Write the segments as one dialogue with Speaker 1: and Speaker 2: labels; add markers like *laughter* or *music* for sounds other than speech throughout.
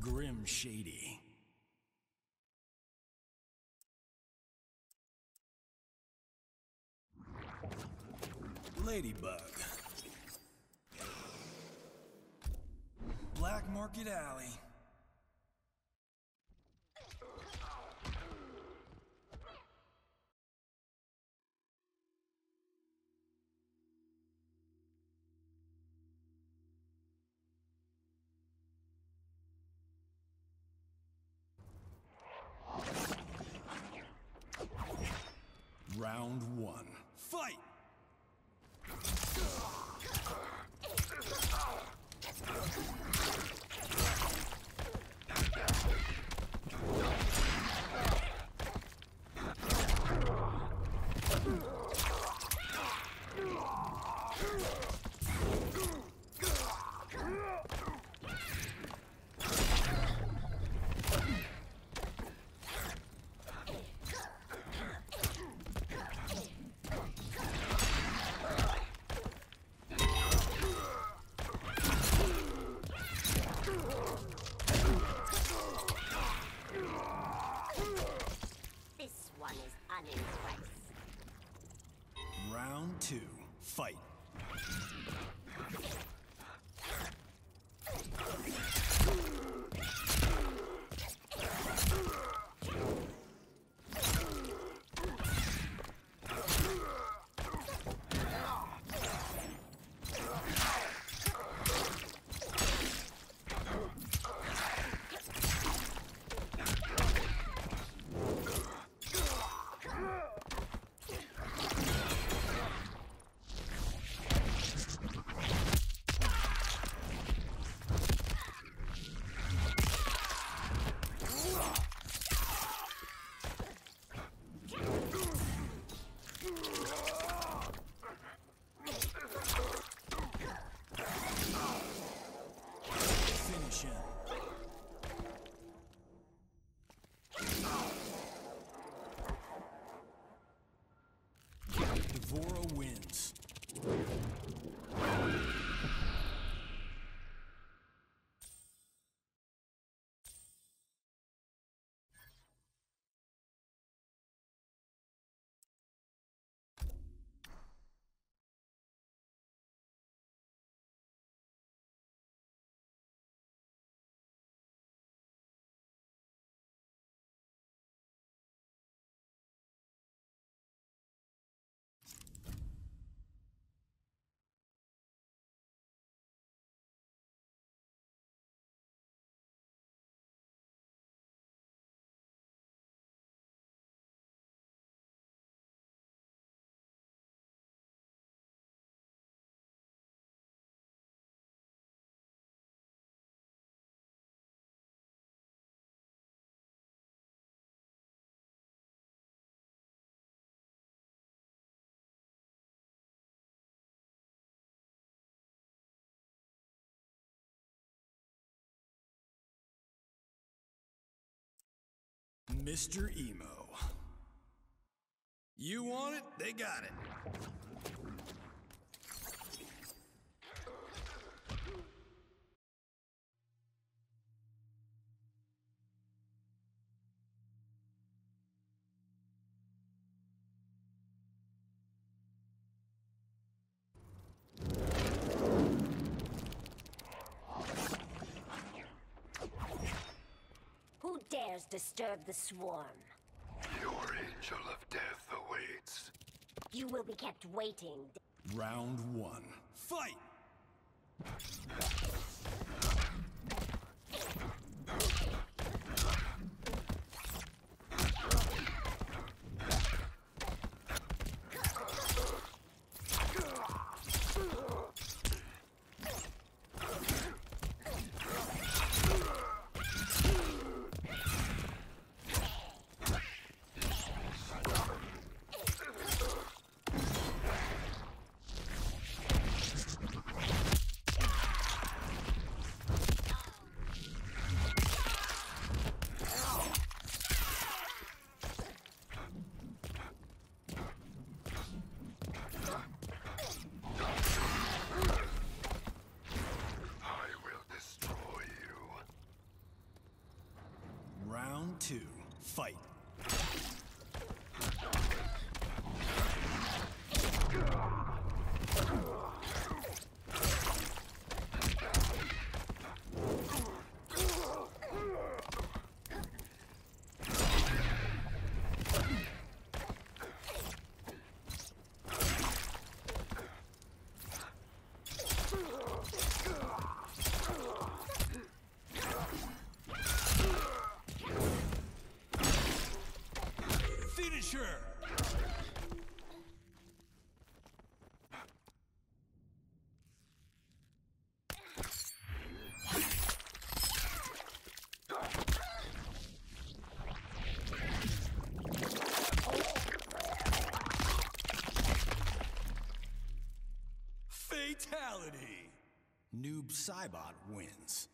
Speaker 1: Grim Shady. Ladybug. Black Market Alley. Mr. Emo. You want it? They got it.
Speaker 2: Disturb the swarm?
Speaker 3: Your angel of death awaits.
Speaker 2: You will be kept waiting.
Speaker 1: Round one. Fight!
Speaker 3: I will destroy you.
Speaker 1: Round two. Fight. Fatality! Noob Saibot wins.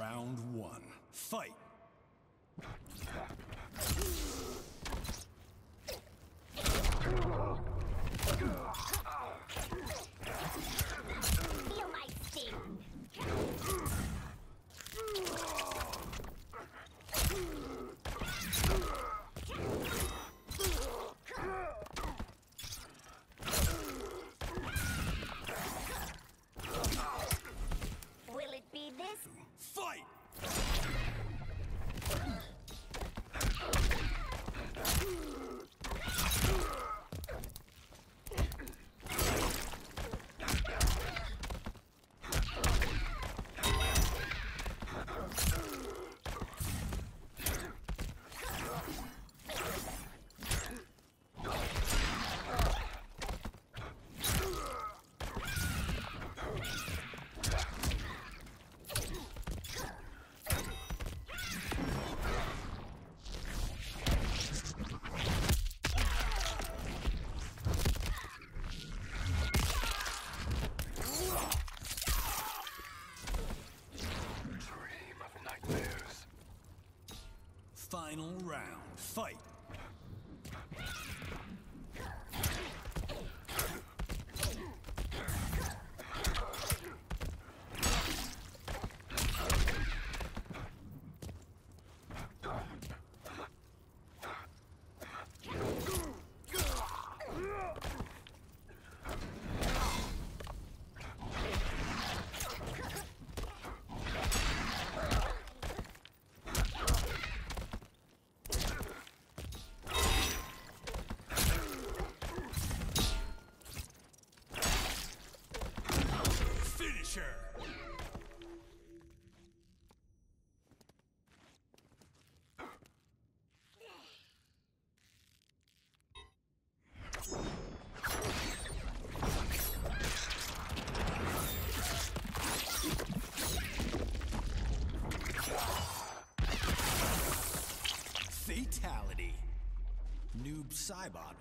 Speaker 1: Round one. Fight! Noob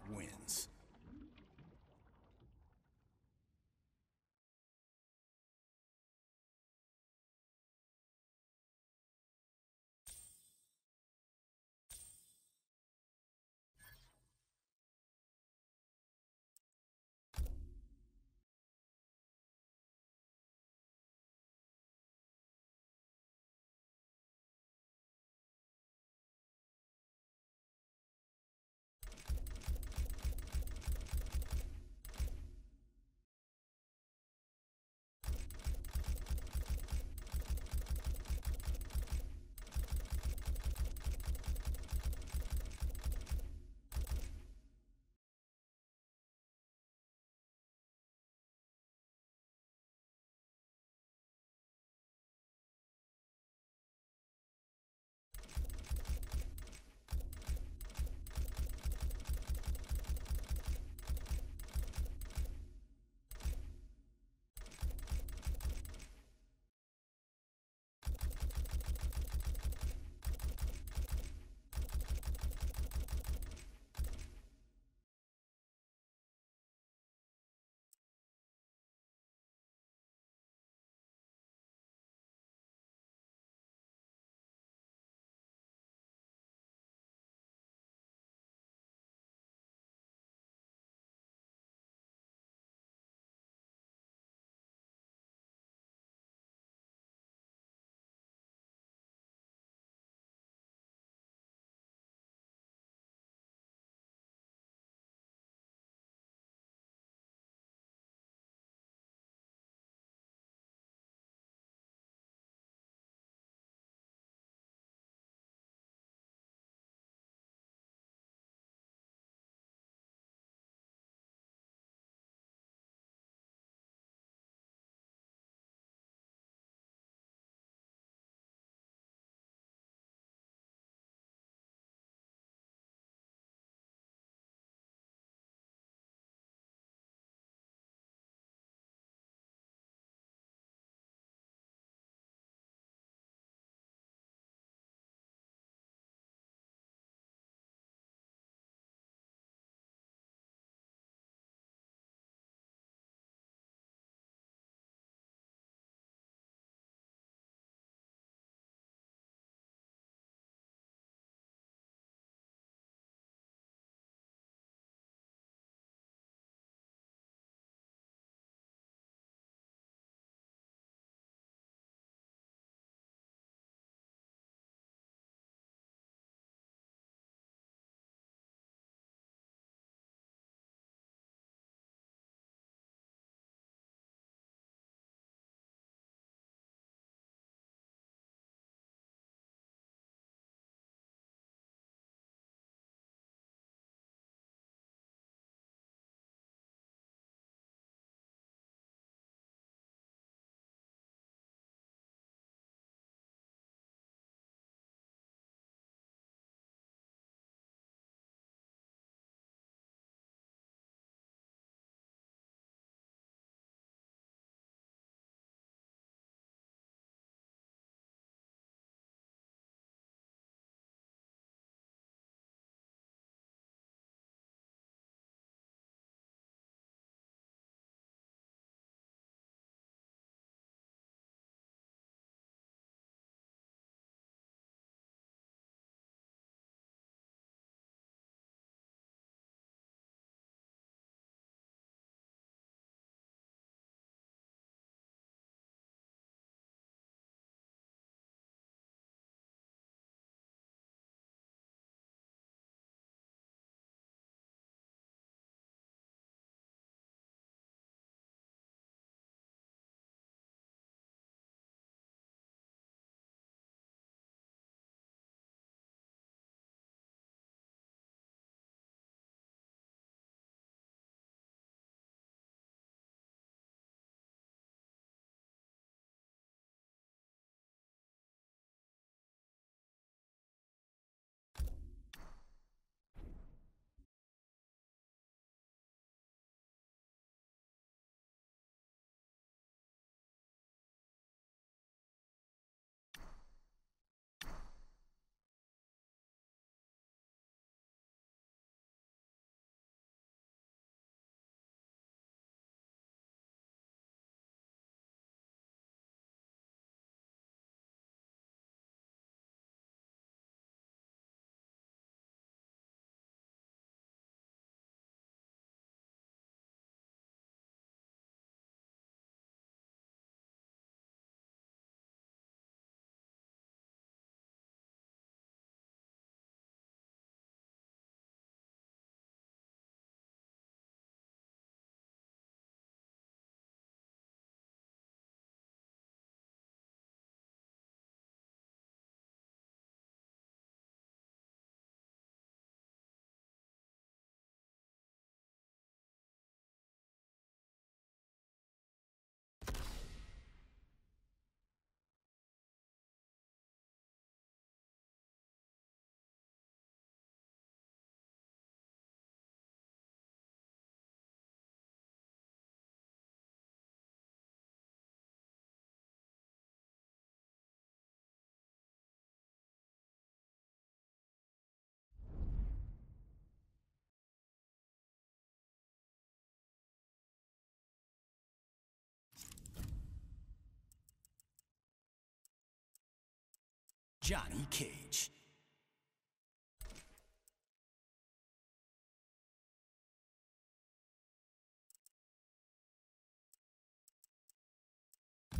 Speaker 1: Johnny Cage.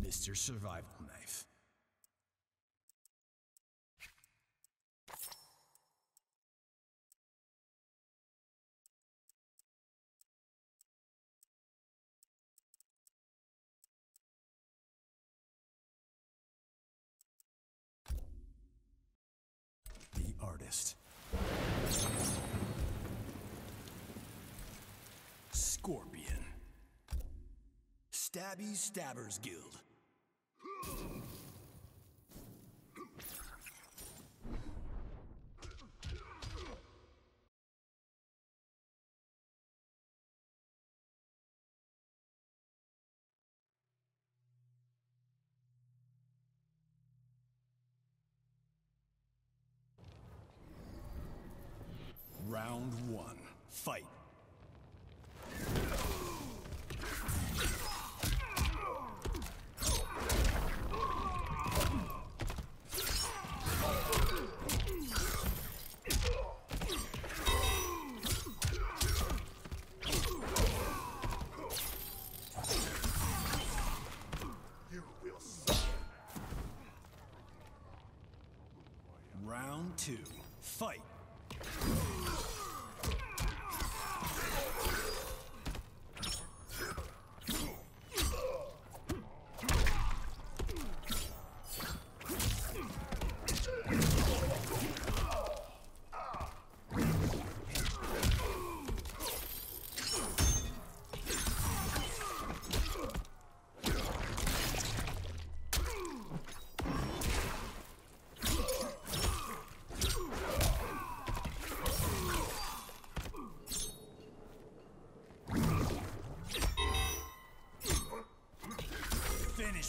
Speaker 1: Mr. Survival Knife. The. Scorpion. Stabby Stabbers Guild. Round one. Fight.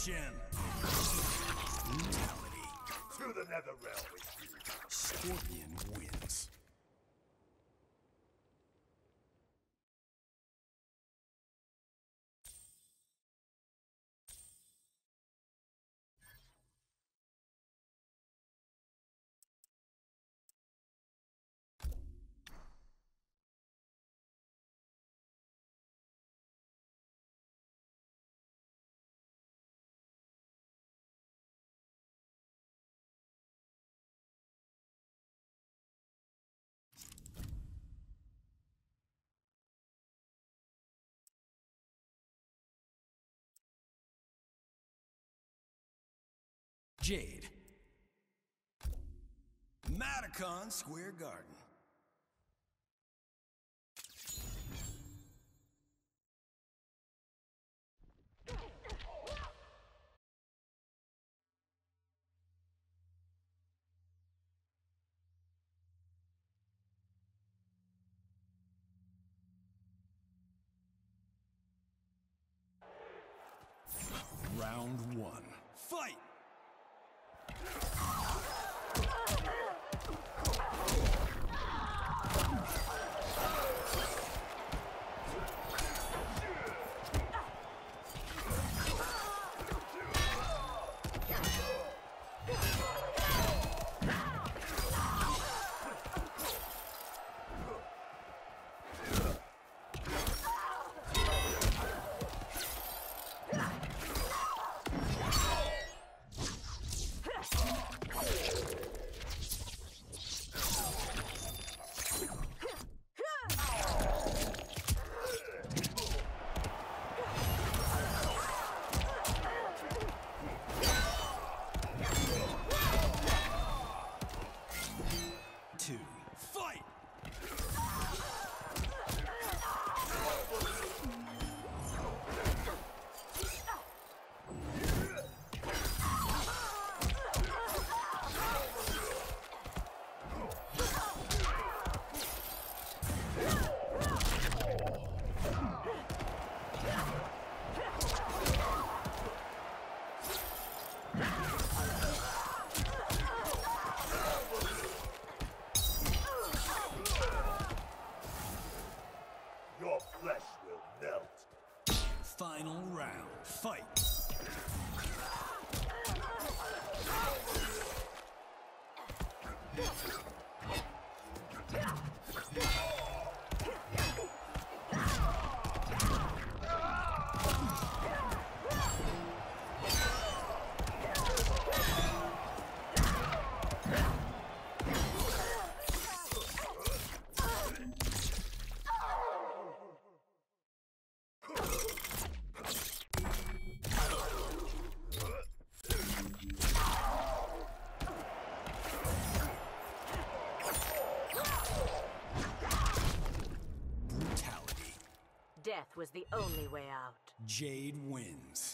Speaker 1: Finish Jade. Matacon Square Garden. Round one. Fight! two.
Speaker 4: Death was the only way out.
Speaker 1: Jade wins.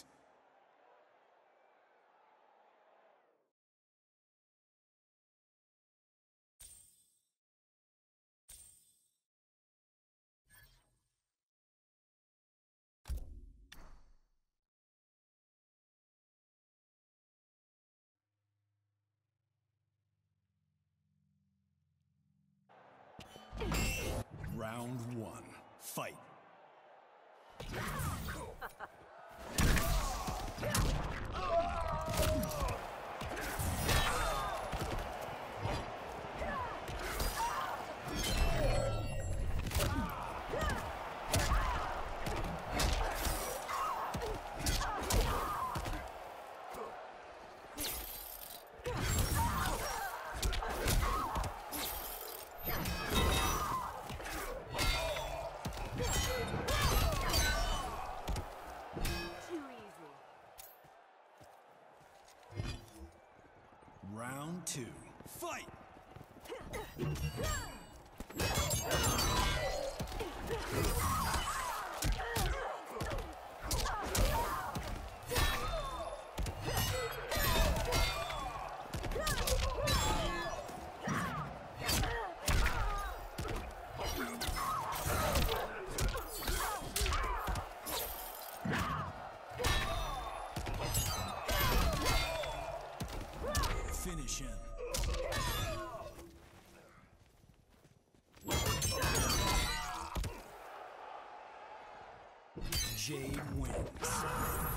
Speaker 1: Jade wins.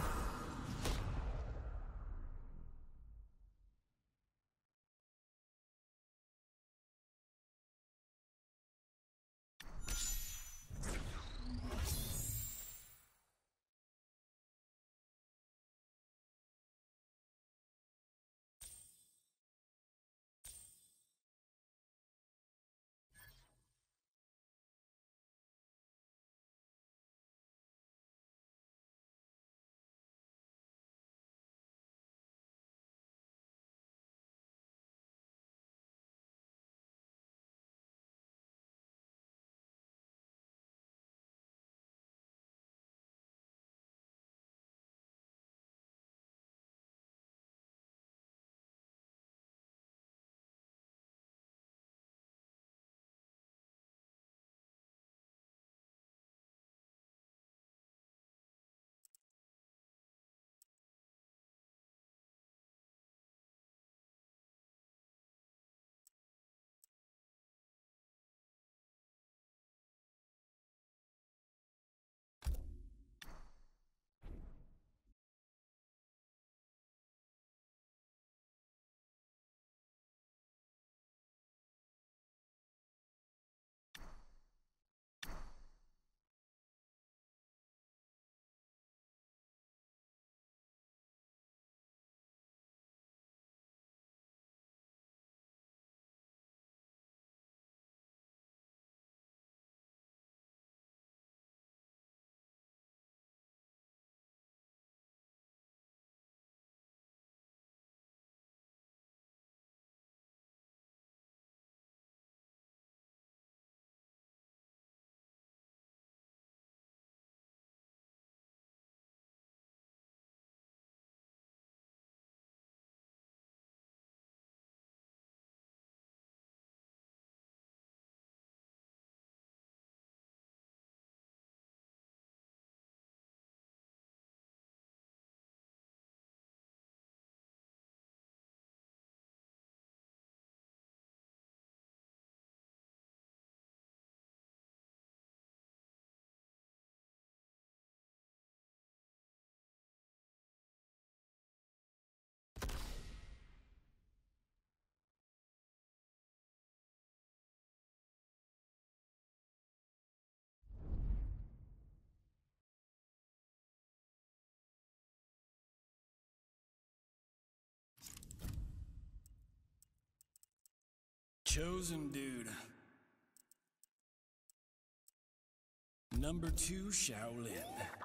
Speaker 1: Chosen dude. Number two, Shaolin.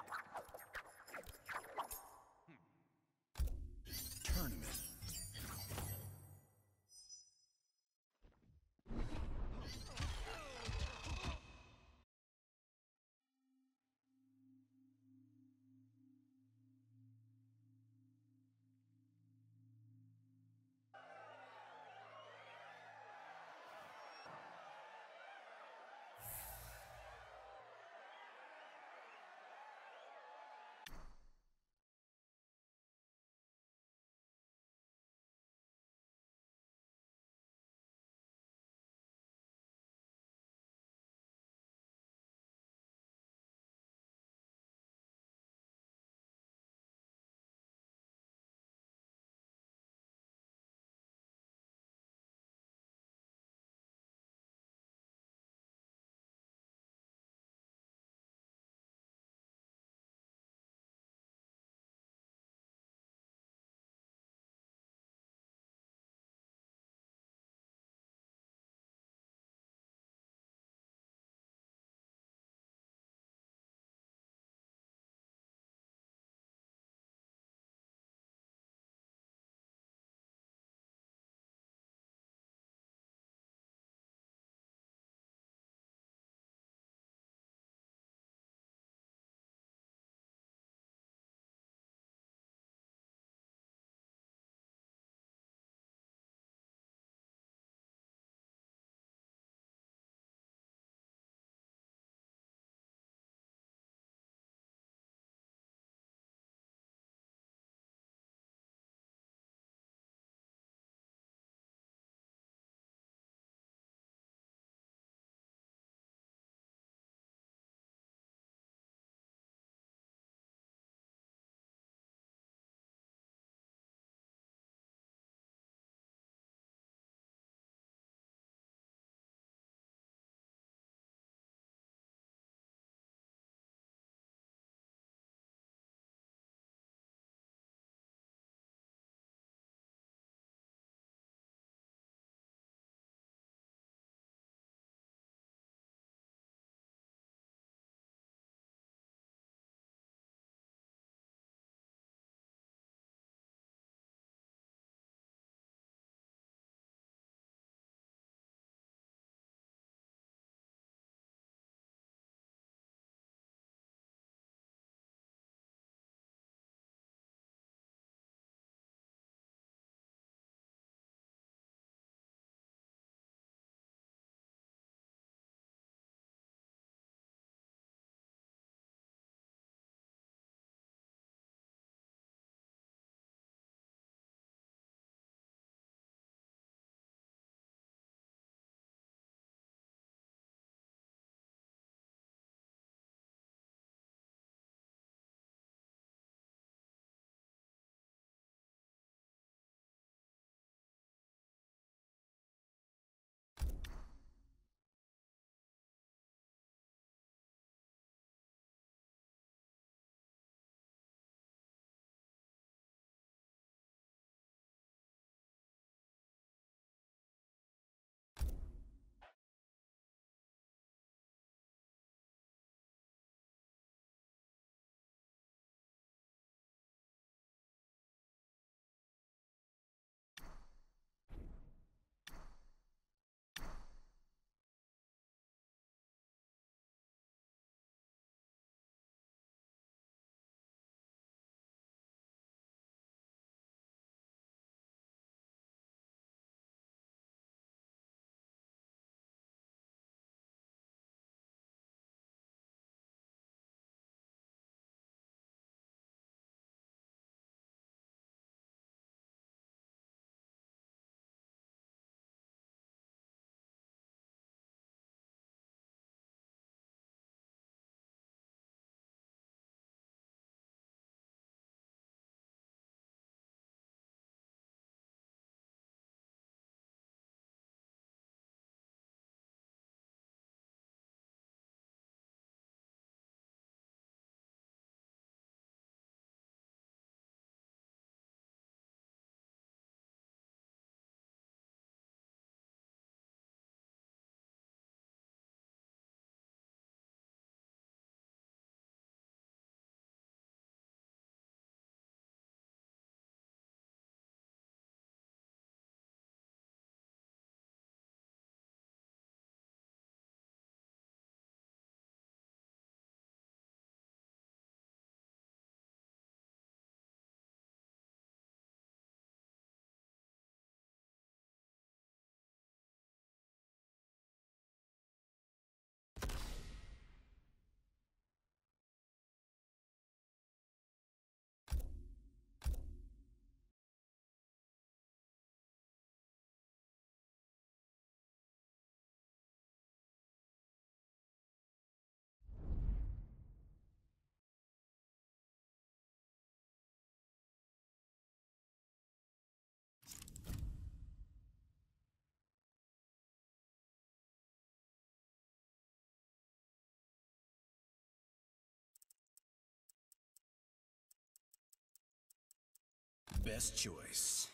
Speaker 1: Best choice.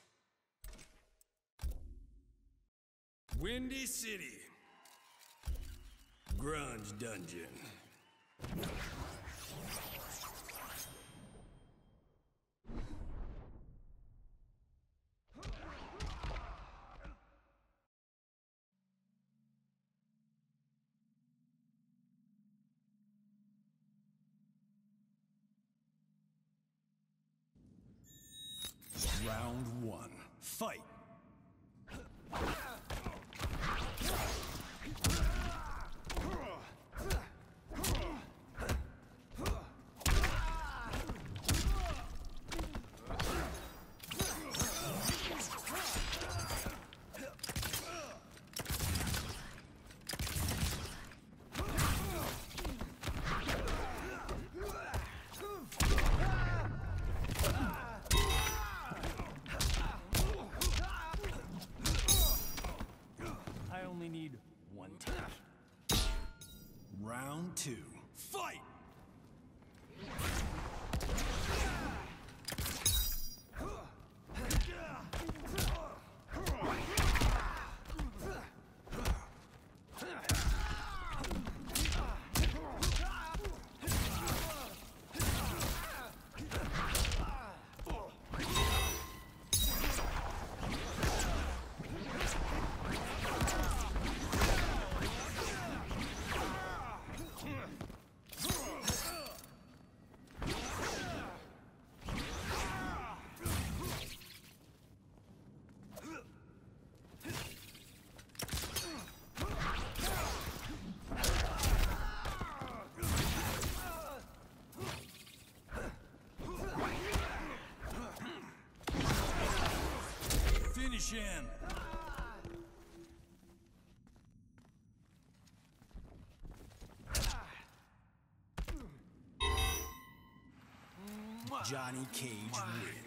Speaker 1: Windy City. Grunge Dungeon. Johnny Cage wins.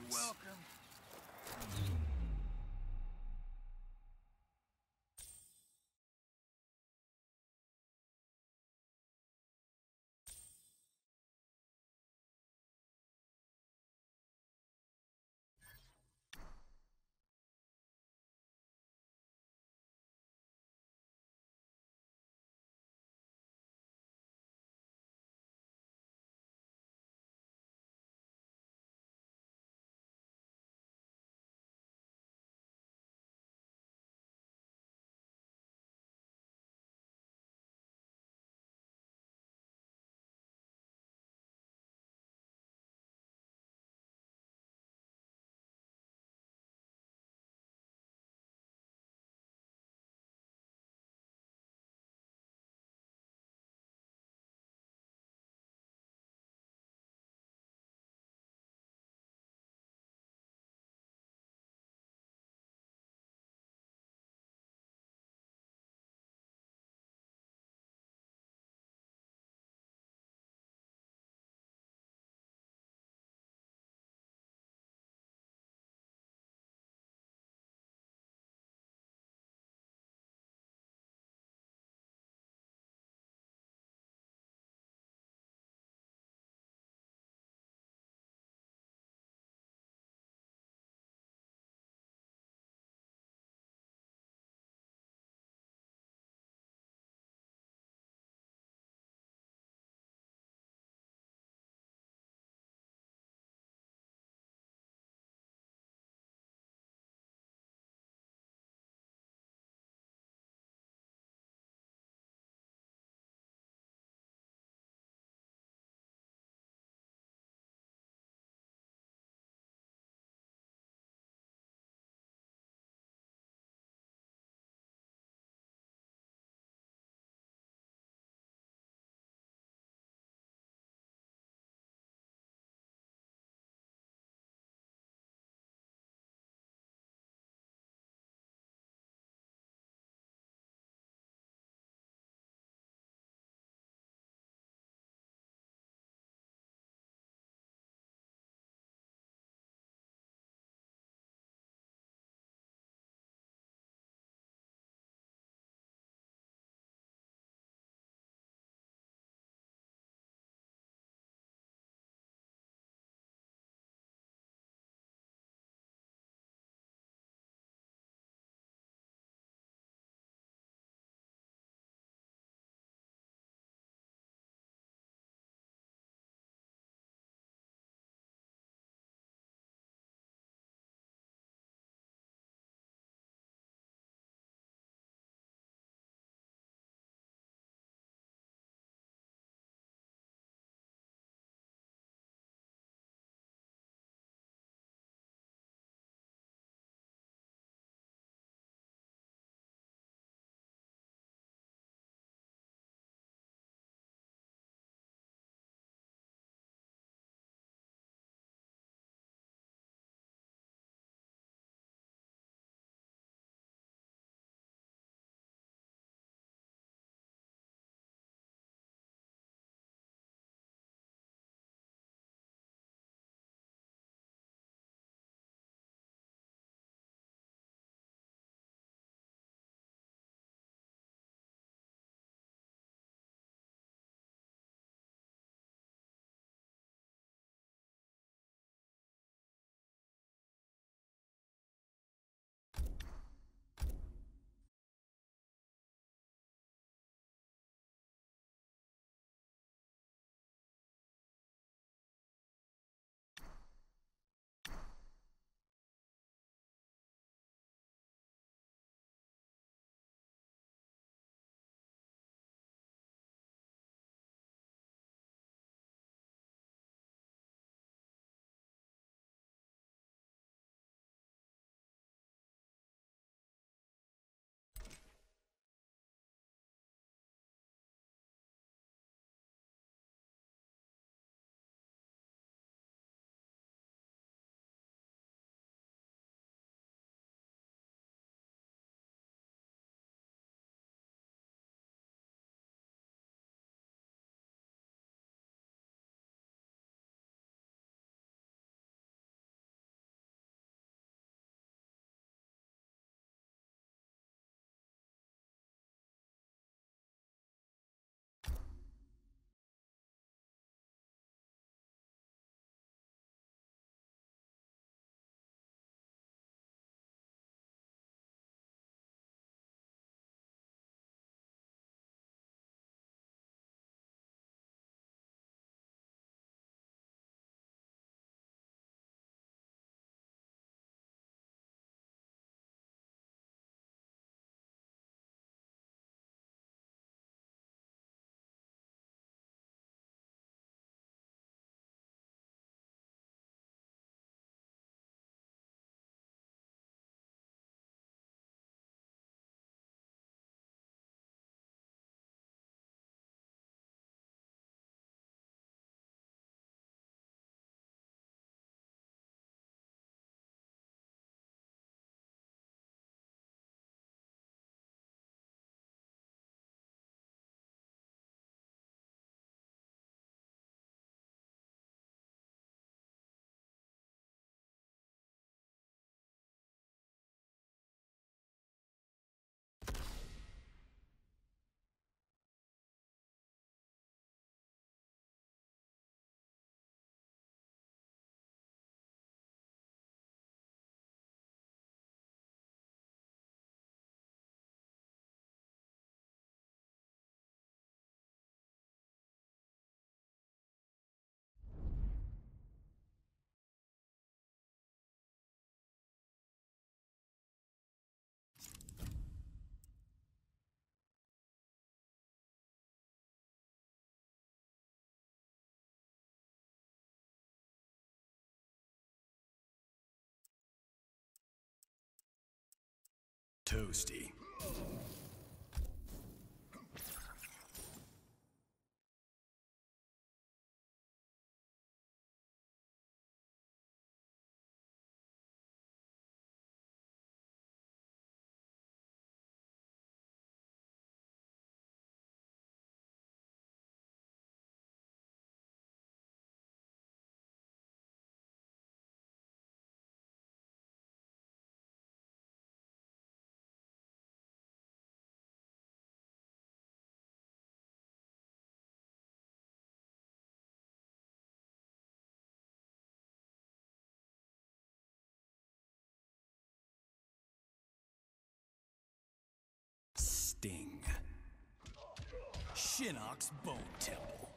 Speaker 1: Toasty. Sting. Shinnok's Bone Temple.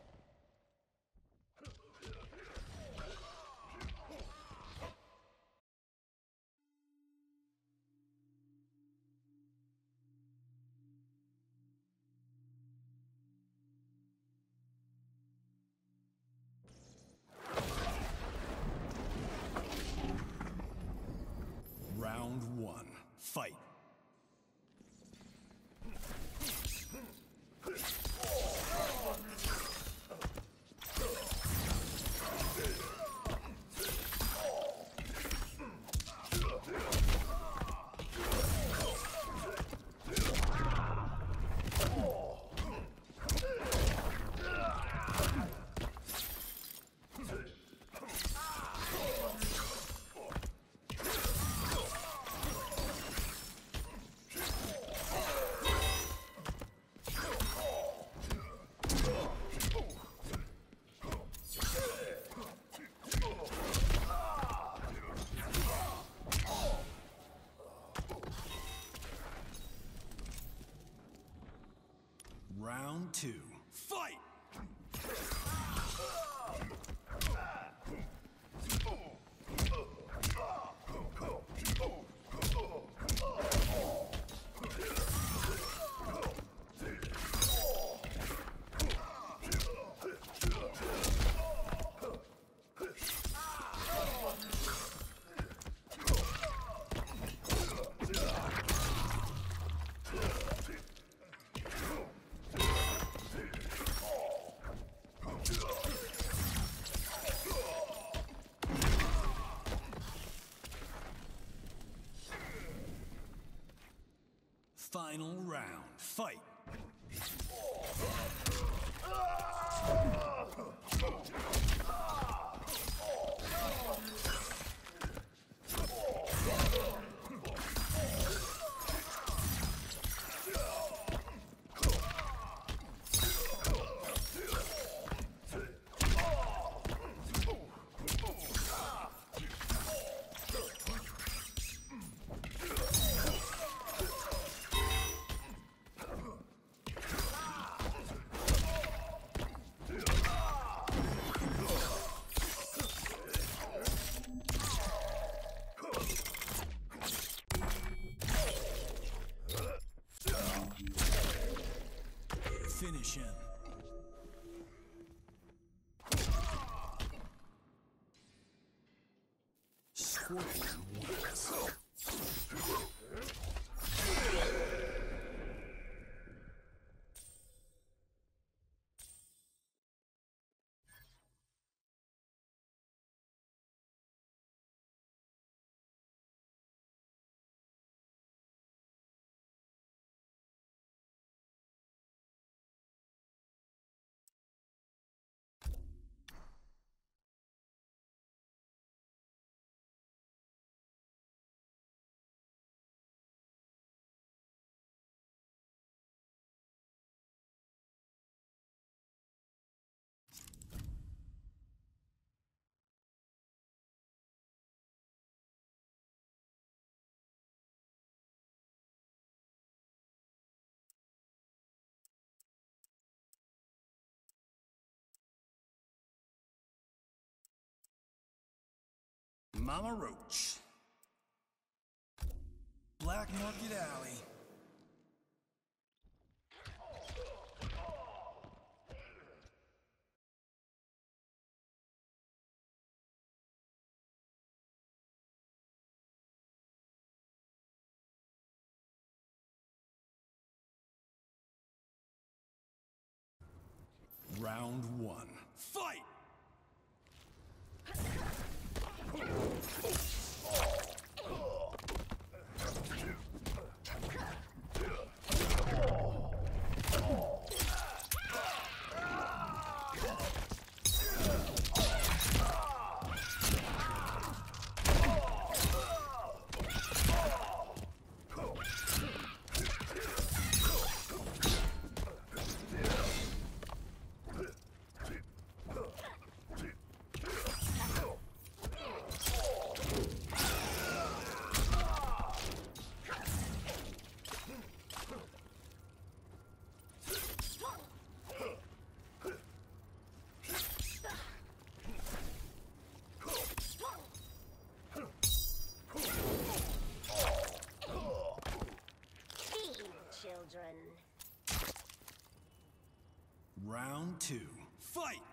Speaker 1: Fight! Final round. Fight! Scorpion Mama Roach. Black Market Alley. Round one. Fight! Two. Fight!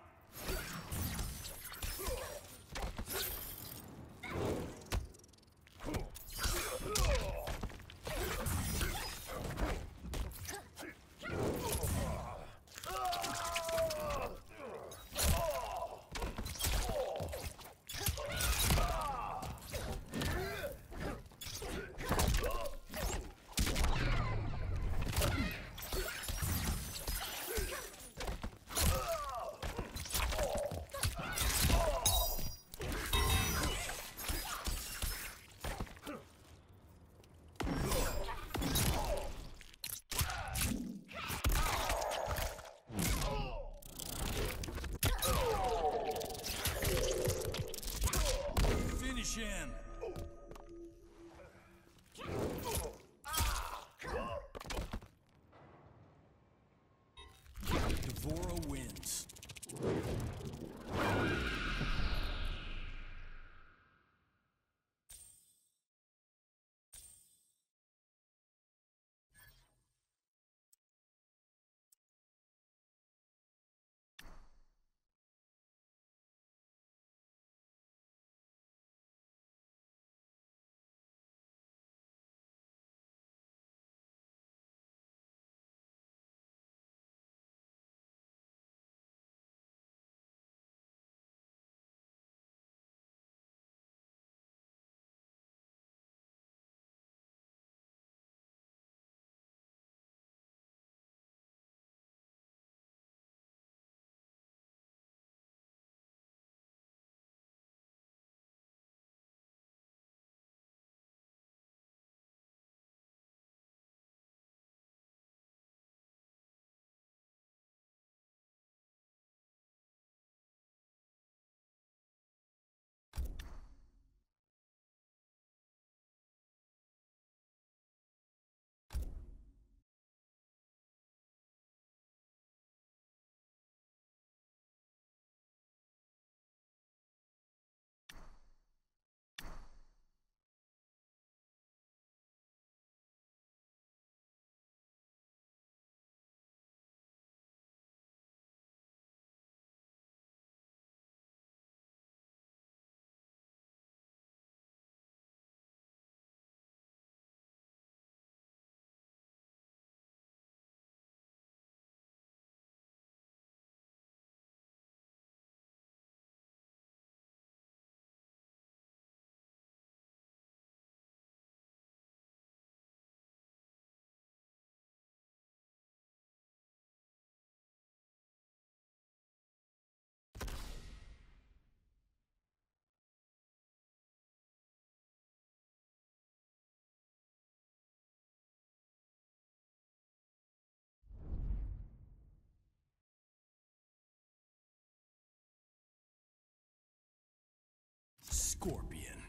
Speaker 1: Scorpion.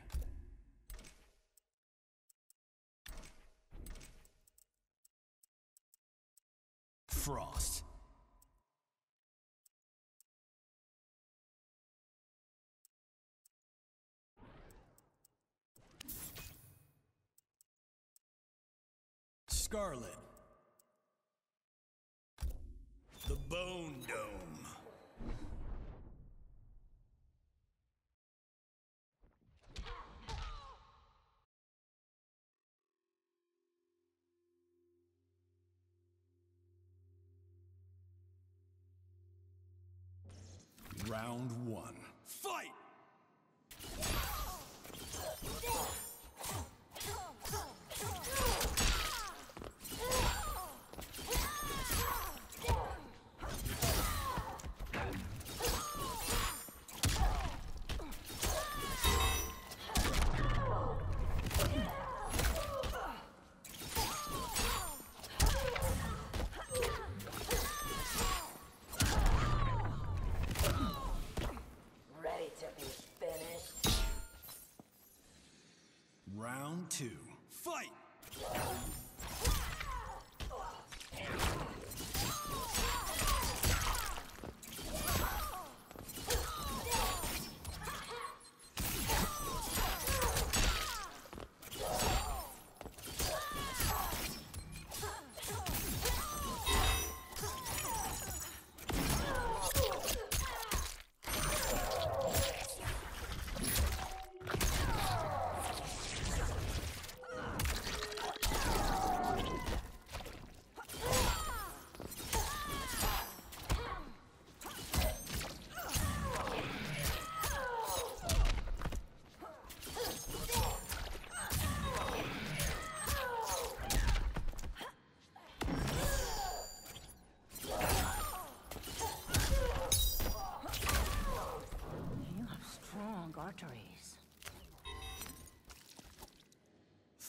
Speaker 1: Frost. Skarlet. The Bone Dome. Round one. Fight!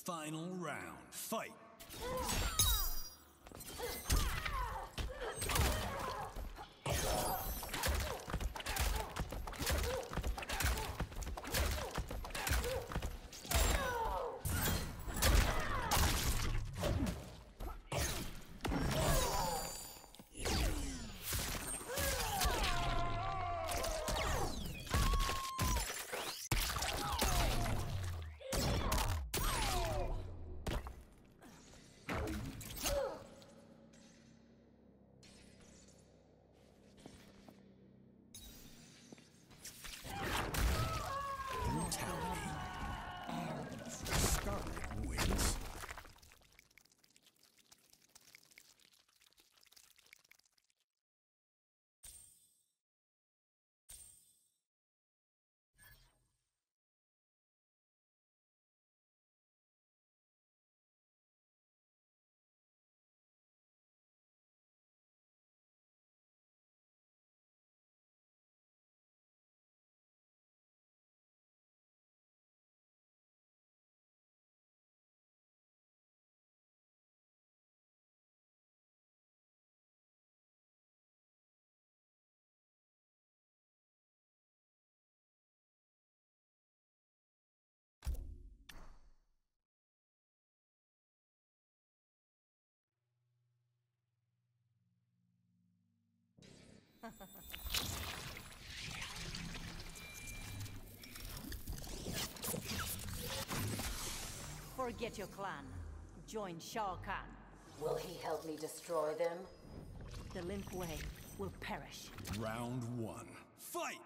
Speaker 1: Final round. Fight! *laughs*
Speaker 4: Forget your clan. Join Shao Kahn. Will he help me destroy them? The Lin Kuei will perish.
Speaker 1: Round one. Fight!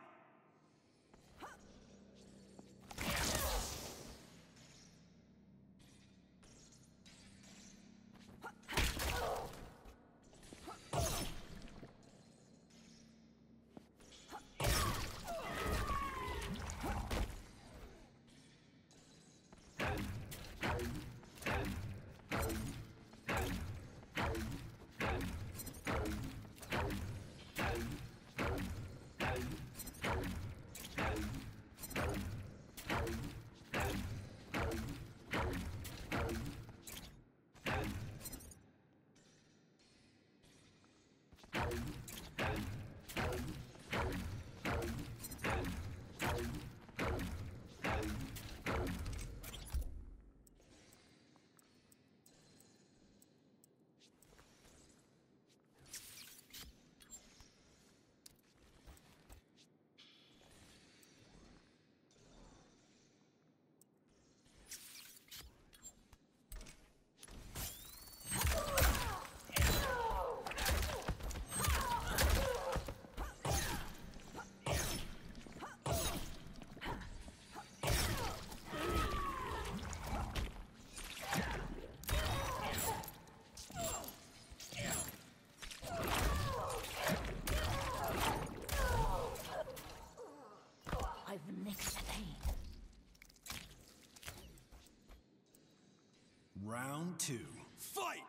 Speaker 1: Round two. Fight!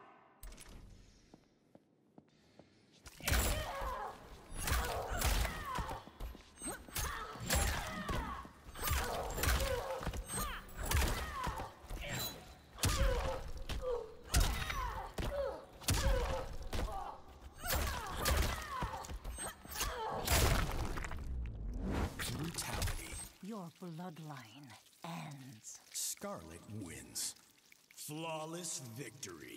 Speaker 1: Brutality.
Speaker 4: Your bloodline ends.
Speaker 1: Skarlet wins. Flawless victory.